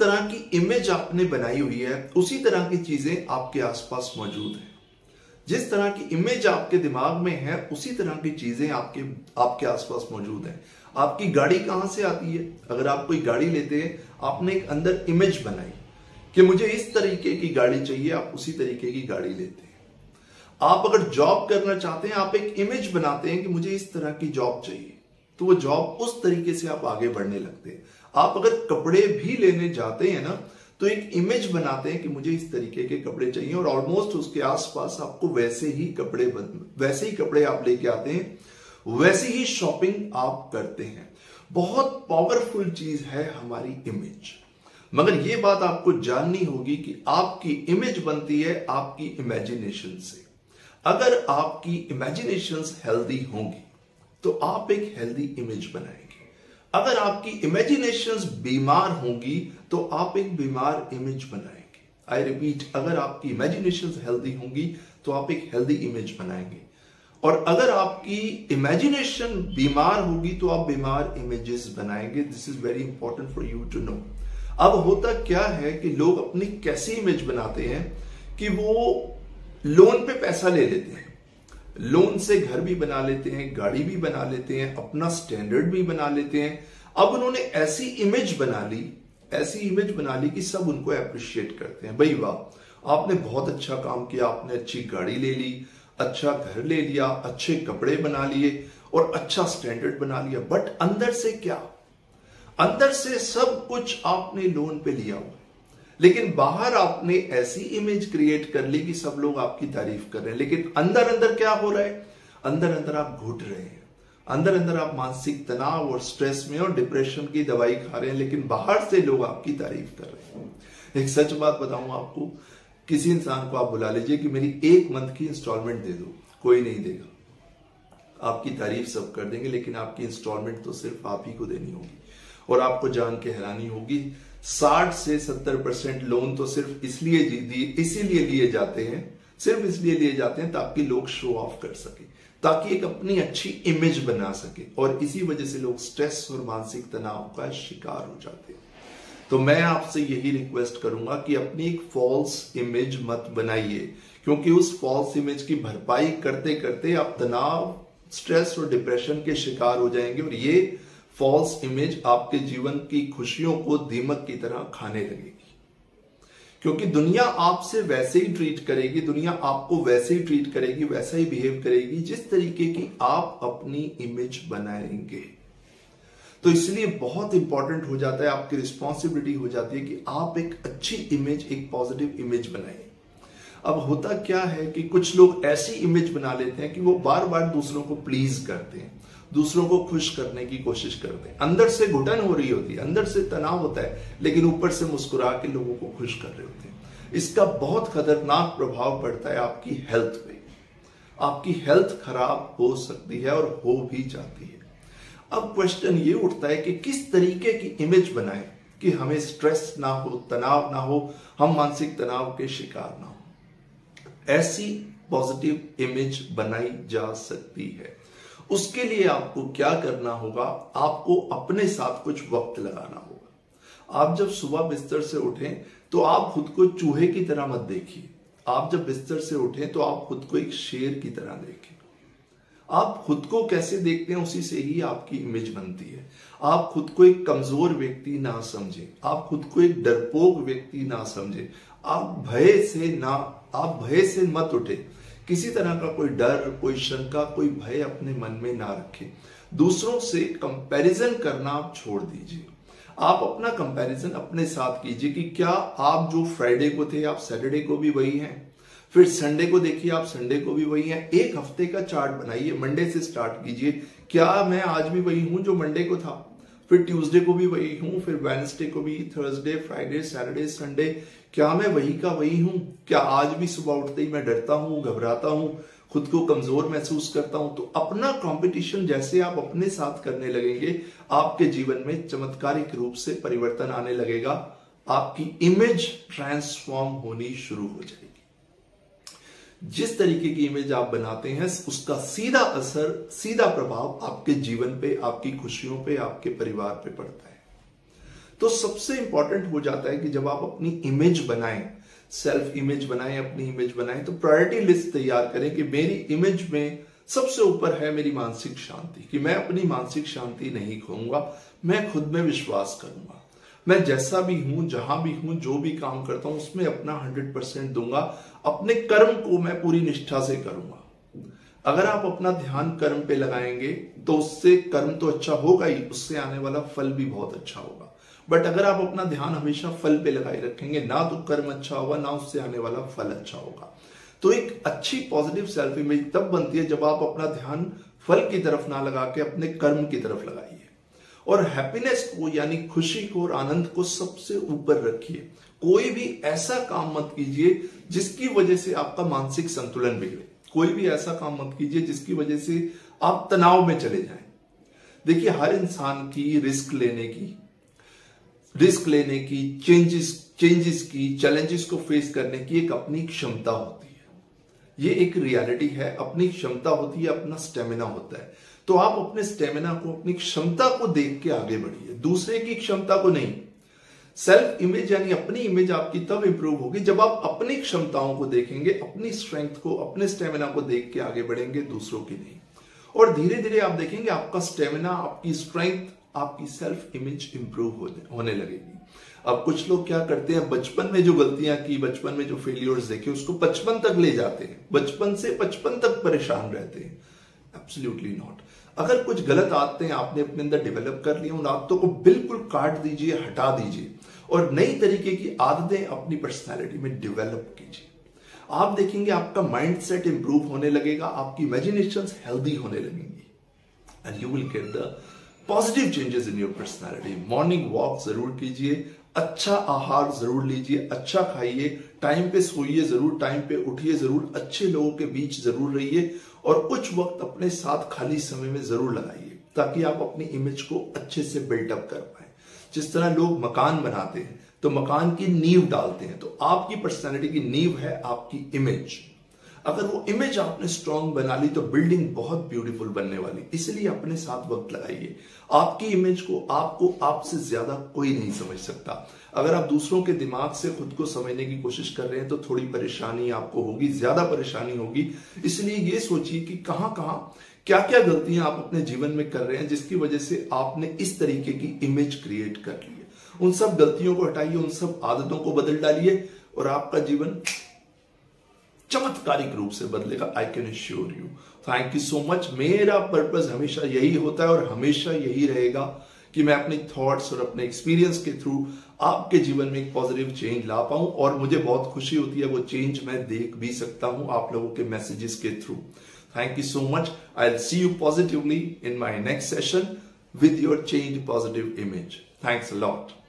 तरह की इमेज आपने बनाई हुई है, उसी तरह की चीज़ें आपके आसपास मौजूद है। जिस तरह की इमेज आपके दिमाग में है, उसी तरह की चीज़ें आपके आपके आसपास मौजूद है। आपकी गाड़ी कहाँ से आती है? अगर आप कोई गाड़ी लेते हैं, आपने एक अंदर इमेज बनाई कि मुझे इस तरीके की गाड़ी चाहिए, आप उसी तरीके की गाड़ी लेते हैं। आप अगर जॉब करना चाहते हैं, आप एक इमेज बनाते हैं कि मुझे इस तरह की जॉब चाहिए तो वो जॉब उस तरीके से आप आगे बढ़ने लगते हैं। आप अगर कपड़े भी लेने जाते हैं ना तो एक इमेज बनाते हैं कि मुझे इस तरीके के कपड़े चाहिए और ऑलमोस्ट उसके आसपास आपको वैसे ही कपड़े वैसे ही कपड़े आप लेके आते हैं, वैसे ही शॉपिंग आप करते हैं। बहुत पावरफुल चीज़ है हमारी इमेज मगर यह बात आपको जाननी होगी कि आपकी इमेज बनती है आपकी इमेजिनेशन से। अगर आपकी इमेजिनेशन हेल्दी होंगी तो आप एक हेल्दी इमेज बनाएँगे अगर आपकी इमेजिनेशन बीमार होंगी तो आप एक बीमार इमेज बनाएँगे। आई रिपीट अगर आपकी इमेजिनेशन हेल्दी होंगी तो आप एक हेल्दी इमेज बनाएँगे। और अगर आपकी इमेजिनेशन बीमार होगी तो आप बीमार इमेजेस बनाएँगे। This is very important for you to know अब होता क्या है कि लोग अपनी कैसी इमेज बनाते हैं कि वो लोन पे पैसा ले लेते हैं। लोन से घर भी बना लेते हैं, गाड़ी भी बना लेते हैं, अपना स्टैंडर्ड भी बना लेते हैं। अब उन्होंने ऐसी इमेज बना ली, ऐसी इमेज बना ली कि सब उनको अप्रिशिएट करते हैं। भाई वाह, आपने बहुत अच्छा काम किया, आपने अच्छी गाड़ी ले ली अच्छा घर ले लिया, अच्छे कपड़े बना लिए और अच्छा स्टैंडर्ड बना लिया। बट अंदर से क्या? अंदर से सब कुछ आपने लोन पे लिया हुआ। लेकिन बाहर आपने ऐसी इमेज क्रिएट कर ली कि सब लोग आपकी तारीफ़ कर रहे हैं। लेकिन अंदर अंदर क्या हो रहा है? अंदर अंदर आप घुट रहे हैं। अंदर अंदर आप मानसिक तनाव और स्ट्रेस में और डिप्रेशन की दवाई खा रहे हैं, लेकिन बाहर से लोग आपकी तारीफ़ कर रहे हैं। एक सच बात बताऊँ आपको, किसी इंसान को आप बुला लीजिए कि मेरी एक मंथ की इंस्टॉलमेंट दे दो। कोई नहीं देगा। आपकी तारीफ़ सब कर देंगे, लेकिन आपकी इंस्टॉलमेंट तो सिर्फ़ आप ही को देनी होगी और आपको जान के हैरानी होगी साठ से सत्तर परसेंट लोन तो सिर्फ़ इसलिए इसीलिए लिए जाते हैं, सिर्फ़ इसलिए लिए जाते हैं ताकि लोग शो ऑफ़ कर सके, ताकि एक अपनी अच्छी इमेज बना सके और इसी वजह से लोग स्ट्रेस और मानसिक तनाव का शिकार हो जाते हैं। तो मैं आपसे यही रिक्वेस्ट करूँगा कि अपनी एक फॉल्स इमेज मत बनाइए, क्योंकि उस फॉल्स इमेज की भरपाई करते करते आप तनाव स्ट्रेस और डिप्रेशन के शिकार हो जाएँगे और ये फॉल्स इमेज आपके जीवन की खुशियों को दीमक की तरह खाने लगेगी। क्योंकि दुनिया आपसे वैसे ही ट्रीट करेगी, दुनिया आपको वैसे ही ट्रीट करेगी, वैसा ही बिहेव करेगी, जिस तरीके की आप अपनी इमेज बनाएँगे। तो इसलिए बहुत इंपॉर्टेंट हो जाता है, आपकी रिस्पॉन्सिबिलिटी हो जाती है कि आप एक अच्छी इमेज एक पॉजिटिव इमेज बनाए। अब होता क्या है कि कुछ लोग ऐसी इमेज बना लेते हैं कि वो बार बार दूसरों को प्लीज़ करते हैं। दूसरों को खुश करने की कोशिश करते हैं। अंदर से घुटन हो रही होती है, अंदर से तनाव होता है, लेकिन ऊपर से मुस्कुरा के लोगों को खुश कर रहे होते हैं। इसका बहुत खतरनाक प्रभाव पड़ता है आपकी हेल्थ पे। आपकी हेल्थ खराब हो सकती है और हो भी जाती है। अब क्वेश्चन ये उठता है कि किस तरीके की इमेज बनाए कि हमें स्ट्रेस ना हो, तनाव ना हो, हम मानसिक तनाव के शिकार ना हो। ऐसी पॉजिटिव इमेज बनाई जा सकती है। उसके लिए आपको क्या करना होगा? आपको अपने साथ कुछ वक्त लगाना होगा। आप जब सुबह बिस्तर से उठें तो आप खुद को चूहे की तरह मत देखिए। आप जब बिस्तर से उठें तो आप खुद को एक शेर की तरह देखें। आप खुद को कैसे देखते हैं, उसी से ही आपकी इमेज बनती है। आप खुद को एक कमज़ोर व्यक्ति ना समझें। आप खुद को एक डरपोक व्यक्ति ना समझें। आप भय से ना, आप भय से मत उठे। किसी तरह का कोई डर, कोई शंका, कोई भय अपने मन में ना रखें। दूसरों से कंपैरिजन करना आप छोड़ दीजिए। आप अपना कंपैरिजन अपने साथ कीजिए कि क्या आप जो फ्राइडे को थे, आप सैटरडे को भी वही हैं? फिर संडे को देखिए, आप संडे को भी वही हैं? एक हफ़्ते का चार्ट बनाइए मंडे से स्टार्ट कीजिए। क्या मैं आज भी वही हूँ जो मंडे को था? फिर ट्यूसडे को भी वही हूँ, फिर वेंसडे को भी, थर्सडे, फ्राइडे, सैटरडे, संडे। क्या मैं वही का वही हूँ? क्या आज भी सुबह उठते ही मैं डरता हूँ, घबराता हूँ, खुद को कमज़ोर महसूस करता हूँ? तो अपना कंपटीशन जैसे आप अपने साथ करने लगेंगे, आपके जीवन में चमत्कारिक रूप से परिवर्तन आने लगेगा। आपकी इमेज ट्रांसफॉर्म होनी शुरू हो जाएगी। जिस तरीके की इमेज आप बनाते हैं, उसका सीधा असर, सीधा प्रभाव आपके जीवन पे, आपकी खुशियों पे, आपके परिवार पे पड़ता है। तो सबसे इंपॉर्टेंट हो जाता है कि जब आप अपनी इमेज बनाएँ सेल्फ इमेज बनाएँ, अपनी इमेज बनाएँ तो प्रायोरिटी लिस्ट तैयार करें कि मेरी इमेज में सबसे ऊपर है मेरी मानसिक शांति, कि मैं अपनी मानसिक शांति नहीं खोऊँगा, मैं खुद में विश्वास करूँगा। मैं जैसा भी हूँ, जहाँ भी हूँ, जो भी काम करता हूँ, उसमें अपना हंड्रेड परसेंट दूँगा। अपने कर्म को मैं पूरी निष्ठा से करूँगा। अगर आप अपना ध्यान कर्म पे लगाएँगे तो उससे कर्म तो अच्छा होगा ही, उससे आने वाला फल भी बहुत अच्छा होगा। बट अगर आप अपना ध्यान हमेशा फल पे लगाए रखेंगे, ना तो कर्म अच्छा होगा, ना उससे आने वाला फल अच्छा होगा। तो एक अच्छी पॉजिटिव सेल्फ इमेज तब बनती है जब आप अपना ध्यान फल की तरफ़ ना लगा के अपने कर्म की तरफ़ लगाइए। और हैप्पीनेस को, यानी खुशी को और आनंद को सबसे ऊपर रखिए। कोई भी ऐसा काम मत कीजिए जिसकी वजह से आपका मानसिक संतुलन बिगड़े। कोई भी ऐसा काम मत कीजिए जिसकी वजह से आप तनाव में चले जाएँ। देखिए, हर इंसान की रिस्क लेने की, रिस्क लेने की चेंजेस चेंजेस की चैलेंजेस को फेस करने की एक अपनी क्षमता होती है। ये एक रियलिटी है। अपनी क्षमता होती है, अपना स्टेमिना होता है। तो आप अपने स्टेमिना को, अपनी क्षमता को देख के आगे बढ़िए। दूसरे की क्षमता को नहीं। सेल्फ इमेज यानी अपनी इमेज आपकी तब इंप्रूव होगी जब आप अपनी क्षमताओं को देखेंगे, अपनी स्ट्रेंथ को, अपने स्टेमिना को देख के आगे बढ़ेंगे, दूसरों की नहीं। और धीरे धीरे आप देखेंगे आपका स्टेमिना आपकी स्ट्रेंथ आपकी सेल्फ इमेज इंप्रूव होने लगेगी। अब कुछ लोग क्या करते हैं, बचपन में जो गलतियाँ की, बचपन में जो फेलियर्स देखे, उसको बचपन तक ले जाते हैं। बचपन से बचपन तक परेशान रहते हैं। एब्सोल्युटली नॉट अगर कुछ गलत आदतें आपने अपने अंदर डेवलप कर ली उन आदतों को बिल्कुल काट दीजिए, हटा दीजिए और नई तरीके की आदतें अपनी पर्सनैलिटी में डेवलप कीजिए। आप देखेंगे आपका माइंड सेट इंप्रूव होने लगेगा, आपकी इमेजिनेशन हेल्दी होने लगेंगी। And you will get the positive changes in your personality morning walk ज़रूर कीजिए अच्छा आहार ज़रूर लीजिए अच्छा खाइए, टाइम पे सोइए ज़रूर, टाइम पे उठिए ज़रूर, अच्छे लोगों के बीच ज़रूर रहिए और कुछ वक्त अपने साथ खाली समय में ज़रूर लगाइए, ताकि आप अपनी इमेज को अच्छे से बिल्डअप कर पाए। जिस तरह लोग मकान बनाते हैं तो मकान की नींव डालते हैं तो आपकी पर्सनैलिटी की नींव है आपकी इमेज अगर वो इमेज आपने स्ट्रांग बना ली तो बिल्डिंग बहुत ब्यूटीफुल बनने वाली। इसलिए अपने साथ वक्त लगाइए। आपकी इमेज को आपको आपसे ज़्यादा कोई नहीं समझ सकता। अगर आप दूसरों के दिमाग से खुद को समझने की कोशिश कर रहे हैं तो थोड़ी परेशानी आपको होगी, ज़्यादा परेशानी होगी। इसलिए ये सोचिए कि कहाँ कहाँ क्या क्या गलतियाँ आप अपने जीवन में कर रहे हैं, जिसकी वजह से आपने इस तरीके की इमेज क्रिएट कर ली है। उन सब गलतियों को हटाइए, उन सब आदतों को बदल डालिए, और आपका जीवन चमत्कारिक रूप से बदलेगा I can sure you thank you so much मेरा पर्पज हमेशा यही होता है और हमेशा यही रहेगा कि मैं अपने थॉट्स और अपने एक्सपीरियंस के थ्रू आपके जीवन में एक पॉजिटिव चेंज ला पाऊँ और मुझे बहुत खुशी होती है वो चेंज मैं देख भी सकता हूँ आप लोगों के मैसेजेस के through thank you so much I see you positively in my next session with your change positive image thanks lot